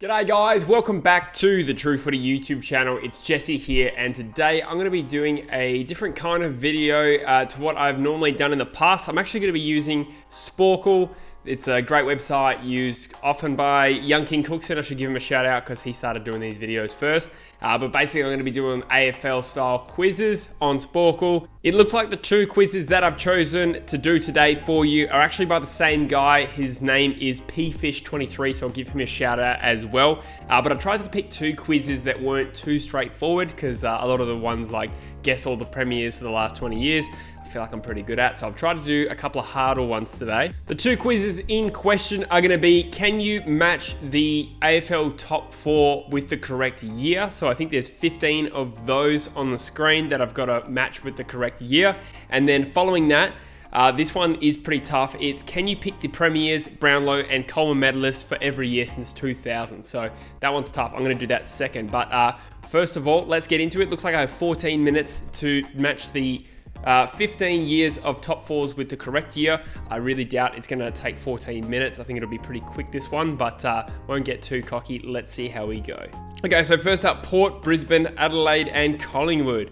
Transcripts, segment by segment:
G'day guys, welcome back to the True Footy YouTube channel. It's Jesse here and today I'm going to be doing a different kind of video uh, to what I've normally done in the past. I'm actually going to be using Sporcle it's a great website used often by Young King Cookson. I should give him a shout out because he started doing these videos first. Uh, but basically, I'm going to be doing AFL style quizzes on Sporcle. It looks like the two quizzes that I've chosen to do today for you are actually by the same guy. His name is pfish23, so I'll give him a shout out as well. Uh, but I tried to pick two quizzes that weren't too straightforward because uh, a lot of the ones like guess all the premiers for the last 20 years feel like I'm pretty good at. So I've tried to do a couple of harder ones today. The two quizzes in question are gonna be, can you match the AFL top four with the correct year? So I think there's 15 of those on the screen that I've got to match with the correct year. And then following that, uh, this one is pretty tough. It's can you pick the Premiers, Brownlow, and Coleman medalists for every year since 2000? So that one's tough. I'm going to do that second. But uh, first of all, let's get into it. Looks like I have 14 minutes to match the uh, 15 years of top fours with the correct year. I really doubt it's going to take 14 minutes. I think it'll be pretty quick this one, but uh, won't get too cocky. Let's see how we go. Okay, so first up, Port, Brisbane, Adelaide, and Collingwood.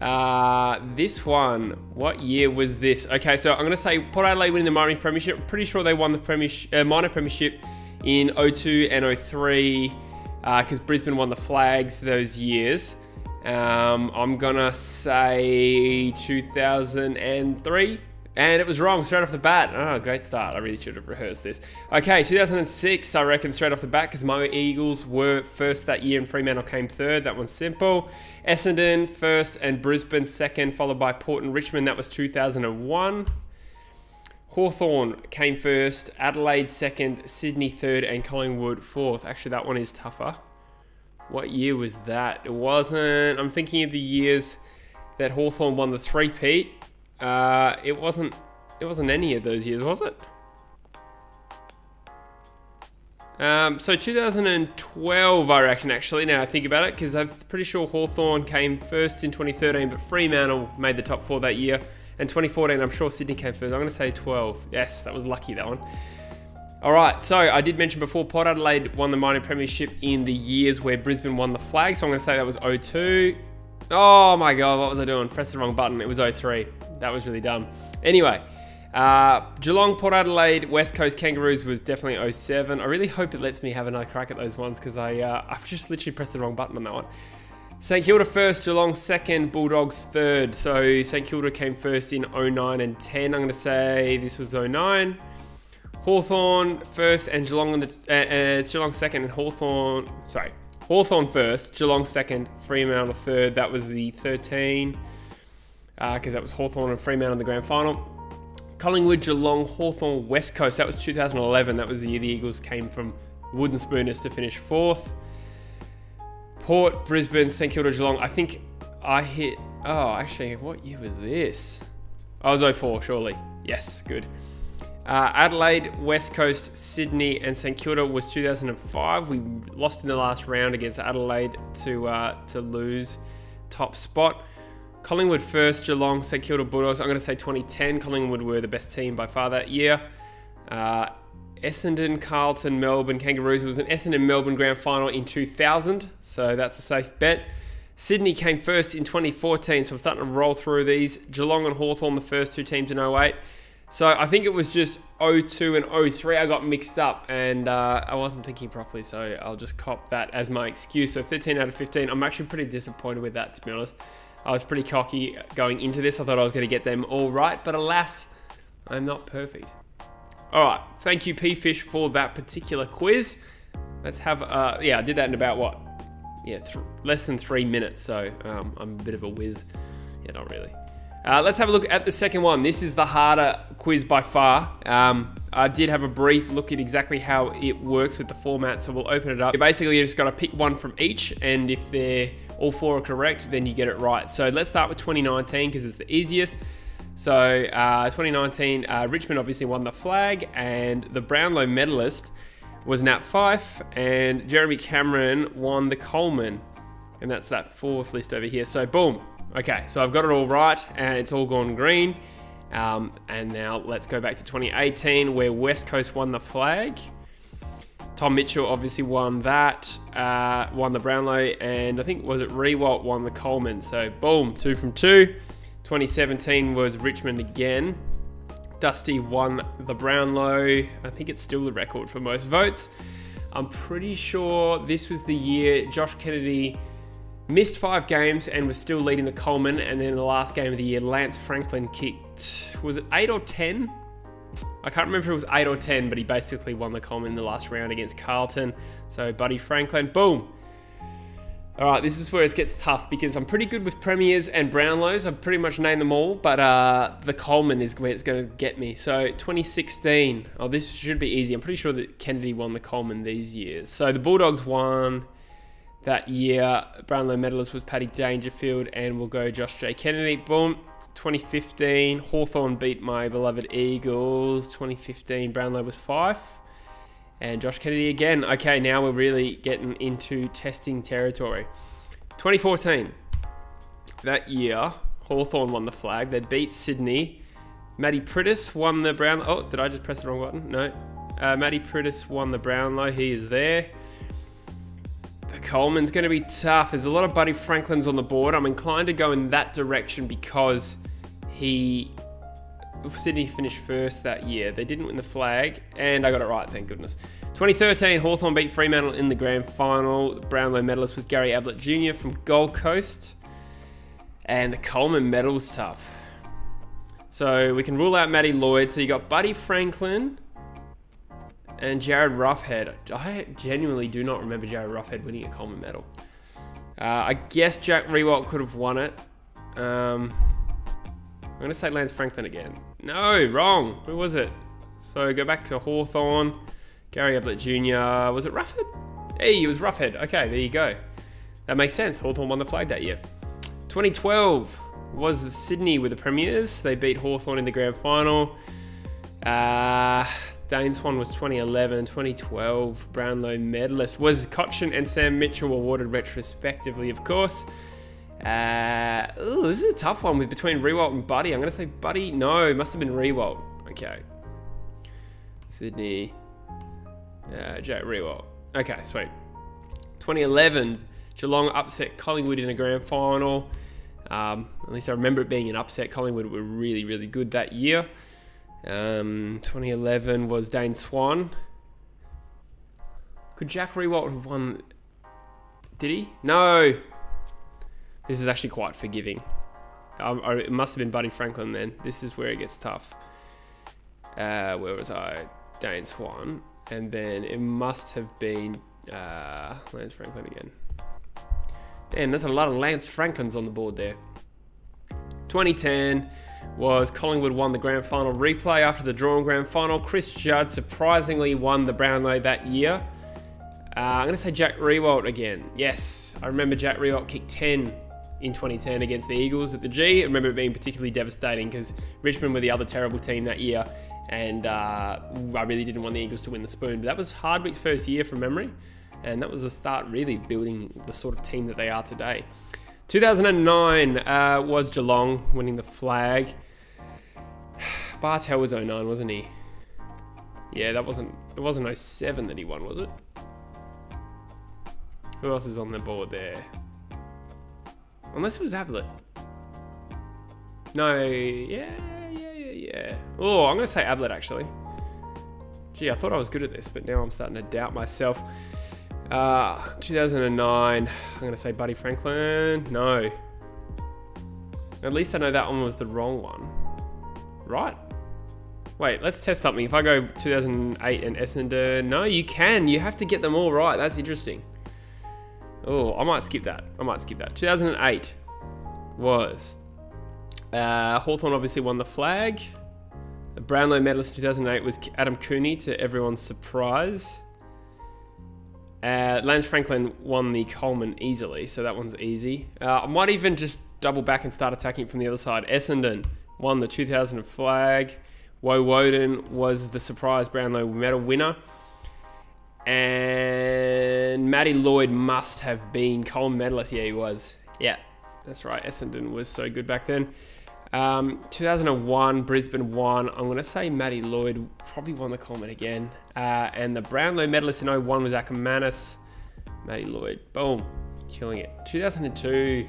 Uh, this one, what year was this? Okay, so I'm going to say Port Adelaide winning the minor premiership. Pretty sure they won the premiership, uh, minor premiership in 02 and 03 because uh, Brisbane won the flags those years. Um, I'm gonna say 2003. And it was wrong straight off the bat. Oh, great start. I really should have rehearsed this. Okay, 2006, I reckon straight off the bat because my Eagles were first that year and Fremantle came third. That one's simple. Essendon first and Brisbane second, followed by Port and Richmond. That was 2001. Hawthorn came first, Adelaide second, Sydney third, and Collingwood fourth. Actually, that one is tougher. What year was that? It wasn't... I'm thinking of the years that Hawthorn won the three-peat. Uh, it wasn't... It wasn't any of those years, was it? Um, so 2012, I reckon, actually, now I think about it, because I'm pretty sure Hawthorn came first in 2013, but Fremantle made the top four that year. And 2014, I'm sure Sydney came first. I'm going to say 12. Yes, that was lucky, that one. All right, so I did mention before, Port Adelaide won the minor premiership in the years where Brisbane won the flag. So I'm going to say that was 02. Oh my God, what was I doing? Pressed the wrong button. It was 03. That was really dumb. Anyway, uh, Geelong, Port Adelaide, West Coast Kangaroos was definitely 07. I really hope it lets me have another crack at those ones because I, uh, I've just literally pressed the wrong button on that one. St Kilda first, Geelong second, Bulldogs third. So St Kilda came first in 09 and 10. I'm going to say this was 09. Hawthorn first and Geelong on the uh, uh, Geelong second and Hawthorn sorry Hawthorn first Geelong second Fremantle third. That was the 13 because uh, that was Hawthorn and Fremantle in the grand final. Collingwood Geelong Hawthorn West Coast that was 2011 that was the year the Eagles came from Wooden Spooners to finish fourth. Port Brisbane St Kilda Geelong. I think I hit oh actually what year was this? I was 04 surely. Yes good uh, Adelaide, West Coast, Sydney, and St Kilda was 2005. We lost in the last round against Adelaide to uh, to lose top spot. Collingwood first, Geelong, St Kilda Bulldogs. I'm going to say 2010. Collingwood were the best team by far that year. Uh, Essendon, Carlton, Melbourne, Kangaroos. Was an Essendon Melbourne grand final in 2000, so that's a safe bet. Sydney came first in 2014, so I'm starting to roll through these. Geelong and Hawthorn, the first two teams in 08. So I think it was just 02 and 03 I got mixed up and uh, I wasn't thinking properly so I'll just cop that as my excuse. So 13 out of 15, I'm actually pretty disappointed with that to be honest. I was pretty cocky going into this. I thought I was going to get them all right, but alas, I'm not perfect. All right, thank you P-Fish for that particular quiz. Let's have, uh, yeah, I did that in about what? Yeah, less than three minutes, so um, I'm a bit of a whiz. Yeah, not really. Uh, let's have a look at the second one. This is the harder quiz by far. Um, I did have a brief look at exactly how it works with the format, so we'll open it up. You Basically, just got to pick one from each, and if they're all four are correct, then you get it right. So let's start with 2019 because it's the easiest. So uh, 2019, uh, Richmond obviously won the flag, and the Brownlow medalist was Nat Fyfe, and Jeremy Cameron won the Coleman. And that's that fourth list over here. So boom, Okay, so I've got it all right and it's all gone green. Um, and now let's go back to 2018 where West Coast won the flag. Tom Mitchell obviously won that, uh, won the Brownlow, and I think was it Riewoldt won the Coleman. So boom, two from two. 2017 was Richmond again. Dusty won the Brownlow. I think it's still the record for most votes. I'm pretty sure this was the year Josh Kennedy missed five games and was still leading the Coleman. And then the last game of the year, Lance Franklin kicked, was it eight or 10? I can't remember if it was 8 or 10, but he basically won the Coleman in the last round against Carlton. So, Buddy Franklin, boom. All right, this is where it gets tough because I'm pretty good with Premiers and Brownlows. I've pretty much named them all, but uh, the Coleman is where it's going to get me. So 2016. Oh, this should be easy. I'm pretty sure that Kennedy won the Coleman these years. So the Bulldogs won that year. Brownlow medalist was Paddy Dangerfield, and we'll go Josh J. Kennedy. Boom. 2015, Hawthorn beat my beloved Eagles. 2015, Brownlow was Fyfe. And Josh Kennedy again. Okay, now we're really getting into testing territory. 2014, that year, Hawthorn won the flag. They beat Sydney. Matty Priddis won the Brown. Oh, did I just press the wrong button? No. Uh, Matty won the Brownlow. He is there. Coleman's going to be tough. There's a lot of Buddy Franklins on the board. I'm inclined to go in that direction because he... Sydney finished first that year. They didn't win the flag, and I got it right, thank goodness. 2013, Hawthorn beat Fremantle in the grand final. The Brownlow medalist was Gary Ablett Jr. from Gold Coast. And the Coleman medal medal's tough. So we can rule out Matty Lloyd. So you got Buddy Franklin, and Jarryd Roughead. I genuinely do not remember Jarryd Roughead winning a Coleman medal. Uh, I guess Jack Riewoldt could have won it. Um, I'm going to say Lance Franklin again. No, wrong. Who was it? So go back to Hawthorn. Gary Ablett Jr. Was it Roughead? Hey, it was Roughead. Okay, there you go. That makes sense. Hawthorn won the flag that year. 2012 was the Sydney with the Premiers. They beat Hawthorn in the grand final. Uh, Dane Swan was 2011, 2012 Brownlow medalist. Was Cotchin and Sam Mitchell awarded retrospectively, of course. Uh, ooh, this is a tough one with between Riewoldt and Buddy. I'm going to say Buddy. No, must have been Riewoldt. Okay. Sydney. Uh, Jack Riewoldt. Okay, sweet. 2011, Geelong upset Collingwood in a grand final. Um, at least I remember it being an upset. Collingwood were really, really good that year. Um, 2011 was Dane Swan. Could Jack Riewoldt have won? Did he? No. This is actually quite forgiving. Um, it must have been Buddy Franklin then. This is where it gets tough. Uh, where was I? Dane Swan. And then it must have been uh, Lance Franklin again. Damn, there's a lot of Lance Franklins on the board there. 2010 was Collingwood won the grand final replay after the drawn grand final. Chris Judd surprisingly won the Brownlow that year. Uh, I'm going to say Jack Riewoldt again. Yes, I remember Jack Riewoldt kicked 10 in 2010 against the Eagles at the G. I remember it being particularly devastating because Richmond were the other terrible team that year, and uh, I really didn't want the Eagles to win the spoon. But that was Hardwick's first year from memory, and that was the start really building the sort of team that they are today. 2009 uh, was Geelong winning the flag. Bartel was 09, wasn't he? Yeah, that wasn't, it wasn't 07 that he won, was it? Who else is on the board there? Unless it was Ablett. No, yeah, yeah, yeah, yeah. Oh, I'm going to say Ablett, actually. Gee, I thought I was good at this, but now I'm starting to doubt myself. Uh, 2009, I'm going to say Buddy Franklin. No. At least I know that one was the wrong one. Right? Wait, let's test something. If I go 2008 and Essendon, no, you can. You have to get them all right. That's interesting. Oh, I might skip that. I might skip that. 2008 was uh, Hawthorn obviously won the flag. The Brownlow medalist in 2008 was Adam Cooney to everyone's surprise. Uh, Lance Franklin won the Coleman easily, so that one's easy. Uh, I might even just double back and start attacking from the other side. Essendon won the 2000 flag. Woewodin was the surprise Brownlow medal winner. And Matty Lloyd must have been Coleman medalist. Yeah, he was. Yeah, that's right. Essendon was so good back then. Um, 2001, Brisbane won. I'm going to say Matty Lloyd probably won the Coleman again. Uh, and the Brownlow medalist in 01 was Akermanis. Matty Lloyd, boom, killing it. 2002,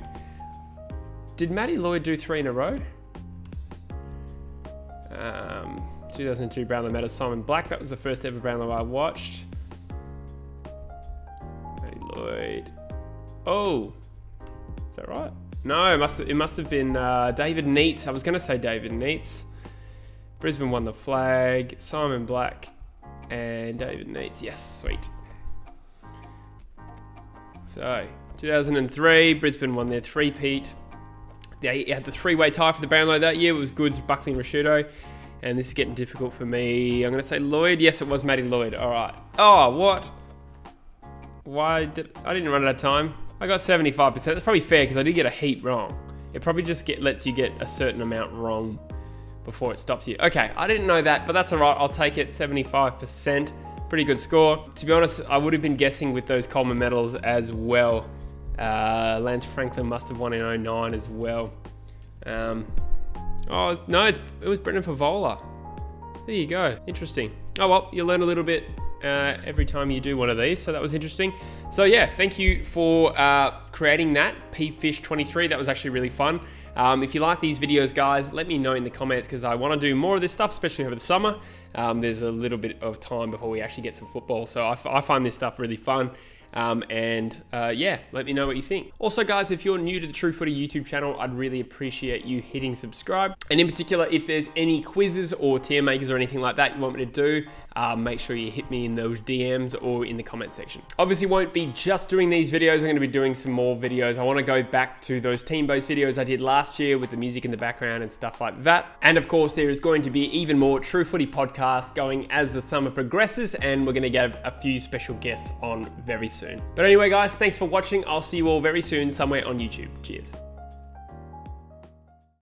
did Matty Lloyd do three in a row? Um, 2002 Brownlow medalist Simon Black. That was the first ever Brownlow I watched. Matty Lloyd. Oh, is that right? No, it must have, it must have been uh, David Neitz. I was going to say David Neitz. Brisbane won the flag. Simon Black and David Neitz. Yes, sweet. So, 2003, Brisbane won their three-peat. They had the three-way tie for the Brownlow that year. It was Goodes, Buckley, and. And this is getting difficult for me. I'm going to say Lloyd. Yes, it was Matty Lloyd. All right. Oh, what? Why did... I didn't run out of time. I got 75%. That's probably fair because I did get a heap wrong. It probably just get, lets you get a certain amount wrong before it stops you. Okay, I didn't know that, but that's all right. I'll take it 75%. Pretty good score. To be honest, I would have been guessing with those Coleman medals as well. Uh, Lance Franklin must have won in 09 as well. Um, oh, no, it was Brendan Fevola. There you go. Interesting. Oh, well, you learn a little bit uh, every time you do one of these. So that was interesting. So yeah, thank you for uh, creating that P-Fish23. That was actually really fun. Um, if you like these videos, guys, let me know in the comments because I want to do more of this stuff, especially over the summer. Um, there's a little bit of time before we actually get some football. So I, I find this stuff really fun. Um, and uh, yeah, let me know what you think. Also, guys, if you're new to the True Footy YouTube channel, I'd really appreciate you hitting subscribe. And in particular, if there's any quizzes or tier makers or anything like that you want me to do, uh, make sure you hit me in those DMs or in the comment section. Obviously, won't be just doing these videos. I'm going to be doing some more videos. I want to go back to those team-based videos I did last year with the music in the background and stuff like that. And of course, there is going to be even more True Footy podcasts going as the summer progresses, and we're going to get a few special guests on very soon soon. But anyway, guys, thanks for watching. I'll see you all very soon somewhere on YouTube. Cheers.